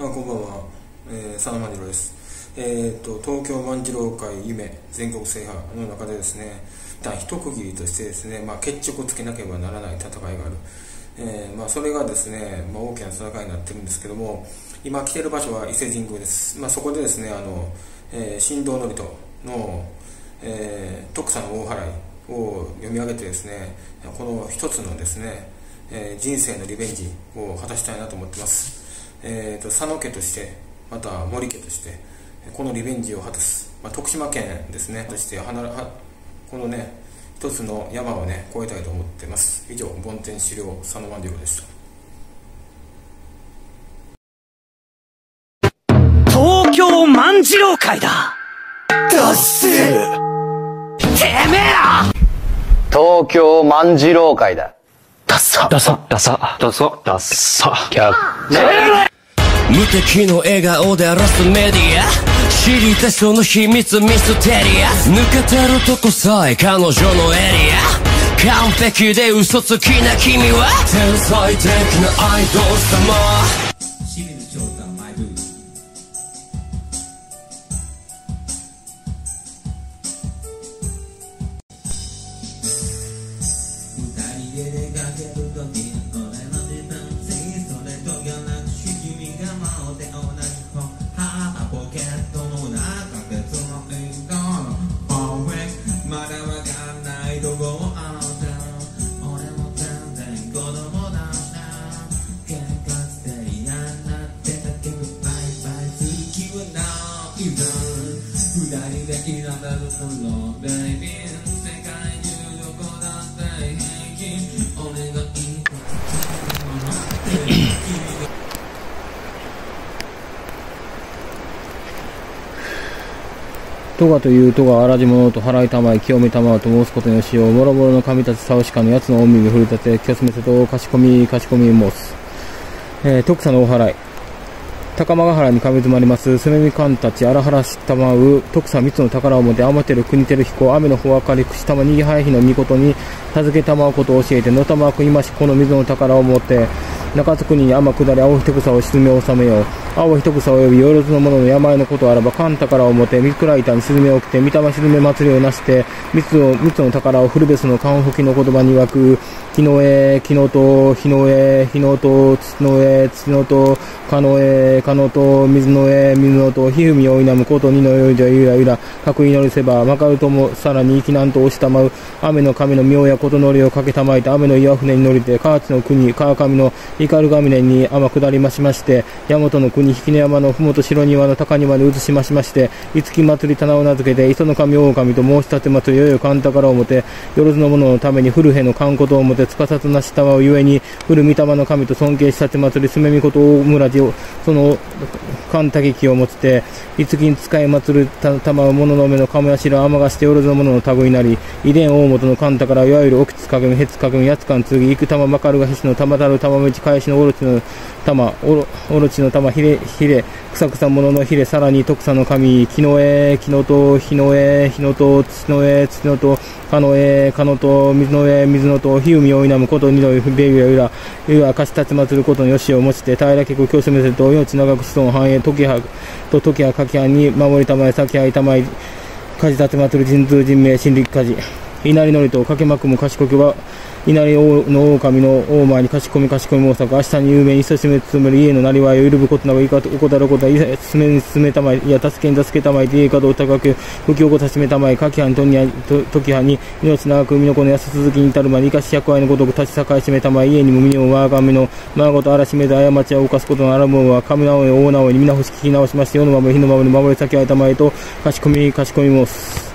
あこんばんは、えー、佐野万次郎です。えー、と東京万次郎会夢全国制覇の中でですね、一旦一区切りとしてですね、まあ、決着をつけなければならない戦いがある。えーまあ、それがですね、まあ、大きな戦いになってるんですけども、今来てる場所は伊勢神宮です。まあ、そこでですね、あの、えー、神道祝人の、えー、徳佐の大払いを読み上げてですね、この一つのですね、えー、人生のリベンジを果たしたいなと思ってます。えーと、佐野家としてまた森家としてこのリベンジを果たす、まあ、徳島県ですねとしてはこのね一つの山をね越えたいと思ってます。以上梵天資料佐野万次郎でした。東京万次郎会だ。ダッセてめえら！東京万次郎会だ。ダッサダサ。ダサ。ダサ。ダッサ客無敵の笑顔で荒らすメディア。知りたいその秘密ミステリア。抜けてるとこさえ彼女のエリア。完璧で嘘つきな君は。天才的なアイドル様。戸賀という戸賀荒地者と払いたまえ清めたまと申すことにしよう。もろもろの神たち倒しかの奴の御耳振り立て、きょすめせと、かしこみ、かしこみ申す。えー、徳佐の大払い。高間ヶ原に神詰まります、すめみかんたち、荒原したまう、徳さ三つの宝をもて、天照国照彦、雨のほわかり、くしたまにぎはやひのみことに、授けたまうことを教えて、のたまくいまし、この水の宝をもって、中津国に天下り、青一草を沈め収めよう。青一草及びよろずの者の病のことあらば、神宝を持て、三倉板に沈め起きて、御霊沈め祭りをなして、三つを、三つの宝を古別の漢吹きの言葉に湧く、日の絵、木のと、日の絵、日のと、土の絵、土のと、かの絵、かのと、水の絵、水のと、ひふみをいなむことにのよいじゃゆらゆら、各祈りせば、まかるとも、さらに生きなんと押したまう、雨の神の妙やことのりをかけたまいて、雨の岩船に乗りて、河内の国、川上の斑ヶ峰に天下りましまして、大和の国、引根山のふもと白庭の高庭に移しましまして、五木祭り棚を名付けて、磯の神大神と申し立て祭りよよ神宝をもて、よろずの者のために古への観ことをもて、つかさつなしたまうゆえに、古御霊の神と尊敬したて祭り、すめみこと大村寺を、その、神たきをもつて、五木に使い祭るたたまう者の目の鴨や白天がしてよろずの者の類なり、遺伝大元の神宝、いわゆる奥津かぐみ、へつかぐみ、やつかんつぎ、いく玉まかるがひしの玉たる玉道返しのおろちの玉、おろ、おろちの玉、ひれ、ひれ、くさくさもののひれ、さらに徳佐の神、木の絵、木のと、日の絵、日のと、土の絵、土のと、かの絵、かのと、水の絵、水のと、ひうみをいなむことにのゆべゆらゆら、ゆらかし立ち祭ることのよしをもちて、平らけく教師めせと、命長く子孫繁栄、時は、と時はかきはに、守りたまえ、先はいたまえ、火事立て祭る神通人命、神力火事。稲荷のりとかけまくも賢きは、稲荷の狼の大前に賢み賢み大阪、明日に有名に久しめつめる家のなりわいを揺るぶことなく、いかと、おこたることは、進めに進めたまい、いや、助けに助けたまい、家かどう高く、不き起こさしめたまい、かきはにとにや、と、時はに、命長く海の子の安続きに至るまで、生かし百愛のごとく立ち栄えしめたまい、家にも身を我が身の、まごと荒らしめで過ちを犯すことのあらむは、神直江大直江に皆星聞き直しまして、世の守り、火の守り、守り先あいたまいと、賢み、賢みもす。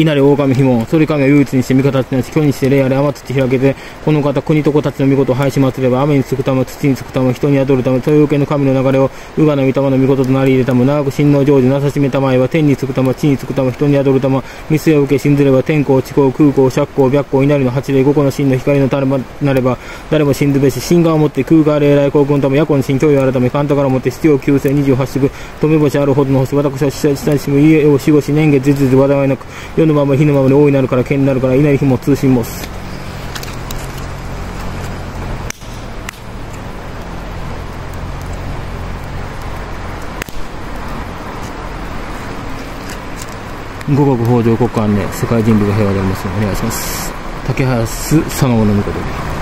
稲荷大神紐、それ神を唯一にして味方ってなし、巨にして霊あれ天土開けて、この方、国と子たちの御事を拝し祭れば、雨につくため、土につくため、人に宿るため、豊受の神の流れを、うがな御霊の御事となり入れため、長く神の成就、なさしめたまえば、天につくため、地につくため、人に宿るため、見据えを受け、信ずれば、天候、地候、空港、釈光、白光、稲荷の八霊、五個の神の光のたれまなれば、誰も信ずべし、神願をもって空が霊来航空のため、夜行の神教養改め、神田からもって、必要救世二十八宿、止め星あるほどの星、私は下にしむ家を守護し、年月、実々、話題なく、世のままのまま大いなるから剣になるからいない日も通信もす。五国北条国間で世界人類が平和でありますようお願いします。竹原の御事で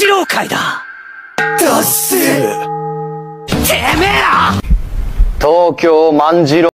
次郎会だ。達せ。てめえら！東京万次郎。